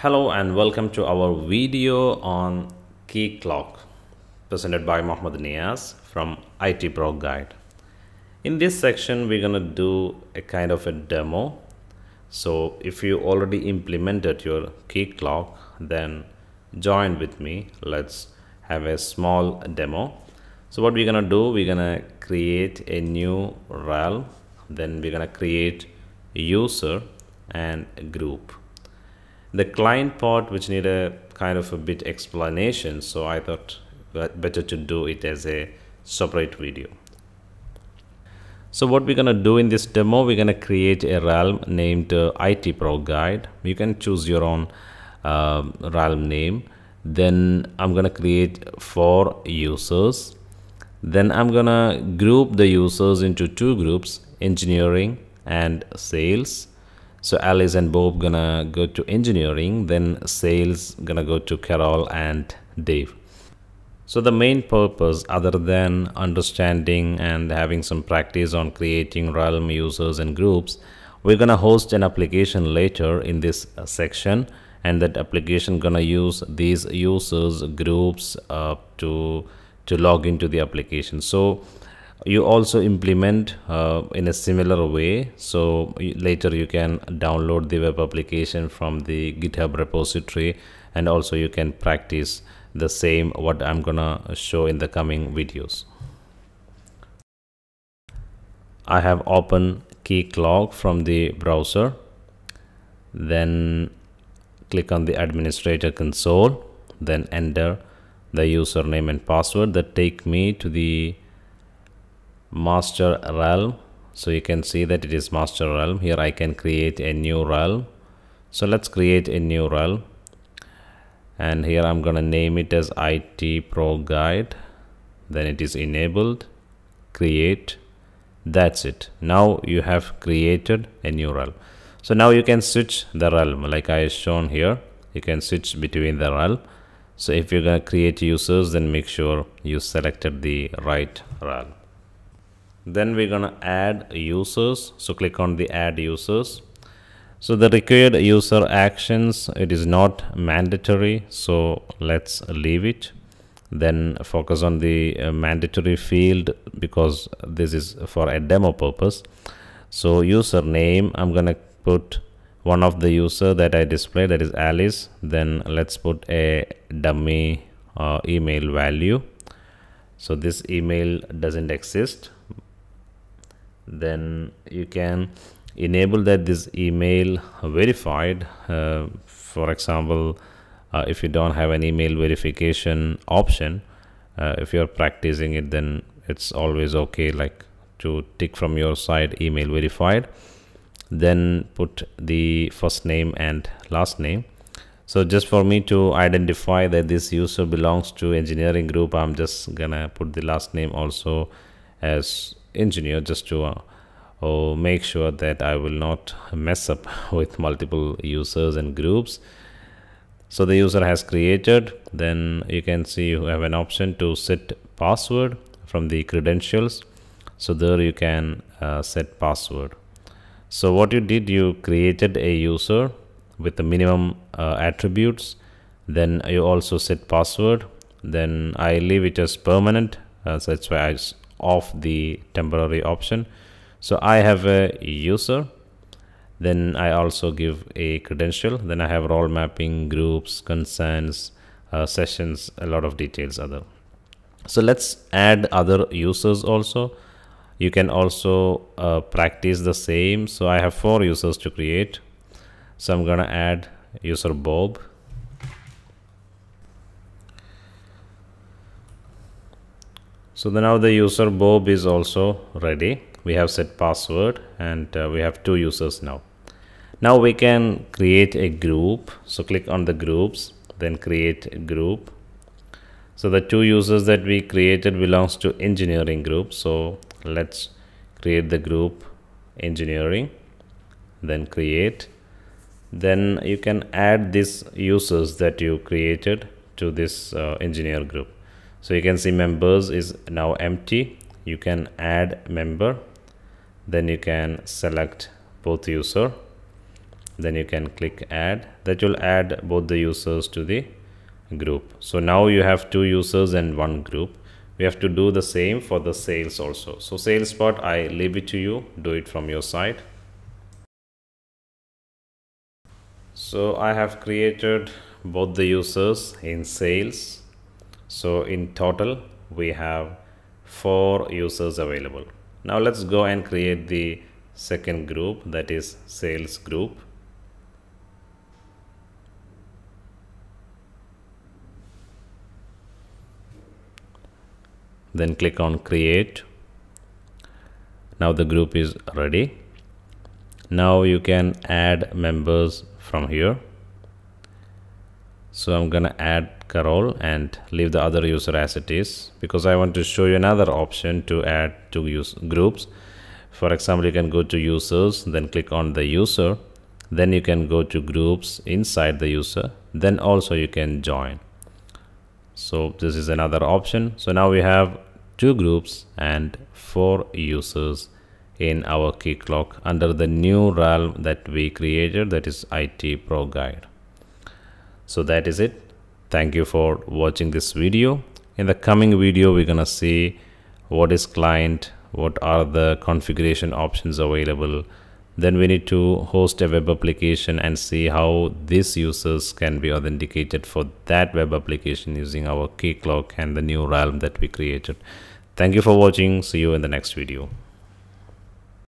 Hello and welcome to our video on Keycloak presented by Mohammed Niaz from IT Pro Guide. In this section, we're gonna do a kind of a demo. So if you already implemented your Keycloak, then join with me. Let's have a small demo. So what we're gonna do, we're gonna create a new realm, then we're gonna create user and group the client part which need a kind of a bit explanation so i thought better to do it as a separate video. So what we're going to do in this demo we're going to create a realm named uh, it pro guide. You can choose your own uh, realm name. Then i'm going to create four users. Then i'm going to group the users into two groups engineering and sales so alice and bob gonna go to engineering then sales gonna go to carol and dave. So the main purpose other than understanding and having some practice on creating realm users and groups we're gonna host an application later in this uh, section and that application gonna use these users groups uh, to to log into the application. So you also implement uh, in a similar way. So later you can download the web application from the github repository and also you can practice the same what i'm gonna show in the coming videos. I have opened Keycloak from the browser. Then click on the administrator console. Then enter the username and password that take me to the master realm. So you can see that it is master realm. Here I can create a new realm. So let's create a new realm. And here I'm gonna name it as IT Pro Guide. Then it is enabled. Create. That's it. Now you have created a new realm. So now you can switch the realm like I shown here. You can switch between the realm. So if you're gonna create users then make sure you selected the right realm then we're gonna add users. So click on the add users. So the required user actions it is not mandatory. So let's leave it. Then focus on the uh, mandatory field because this is for a demo purpose. So username i'm gonna put one of the user that i display that is alice. Then let's put a dummy uh, email value. So this email doesn't exist then you can enable that this email verified. Uh, for example uh, if you don't have an email verification option uh, if you're practicing it then it's always okay like to tick from your side email verified. Then put the first name and last name. So just for me to identify that this user belongs to engineering group i'm just gonna put the last name also as engineer just to uh, or make sure that I will not mess up with multiple users and groups. So the user has created then you can see you have an option to set password from the credentials. So there you can uh, set password. So what you did you created a user with the minimum uh, attributes. Then you also set password. Then I leave it as permanent. Uh, so that's why I off the temporary option. So I have a user then I also give a credential then I have role mapping groups concerns uh, sessions a lot of details other. So let's add other users also. You can also uh, practice the same. So I have four users to create. So I'm gonna add user Bob so now the user bob is also ready. We have set password and uh, we have two users now. Now we can create a group. So click on the groups then create group. So the two users that we created belongs to engineering group. So let's create the group engineering then create. Then you can add these users that you created to this uh, engineer group so you can see members is now empty. You can add member. Then you can select both user. Then you can click add. That will add both the users to the group. So now you have two users and one group. We have to do the same for the sales also. So sales part i leave it to you. Do it from your side. So i have created both the users in sales so in total we have four users available. Now let's go and create the second group that is sales group. Then click on create. Now the group is ready. Now you can add members from here. So I'm gonna add Carol and leave the other user as it is because I want to show you another option to add two use groups. For example you can go to users then click on the user. Then you can go to groups inside the user. Then also you can join. So this is another option. So now we have two groups and four users in our Keycloak under the new realm that we created that is IT Pro Guide. So that is it. Thank you for watching this video. In the coming video we're gonna see what is client, what are the configuration options available. Then we need to host a web application and see how these users can be authenticated for that web application using our Keycloak and the new realm that we created. Thank you for watching. See you in the next video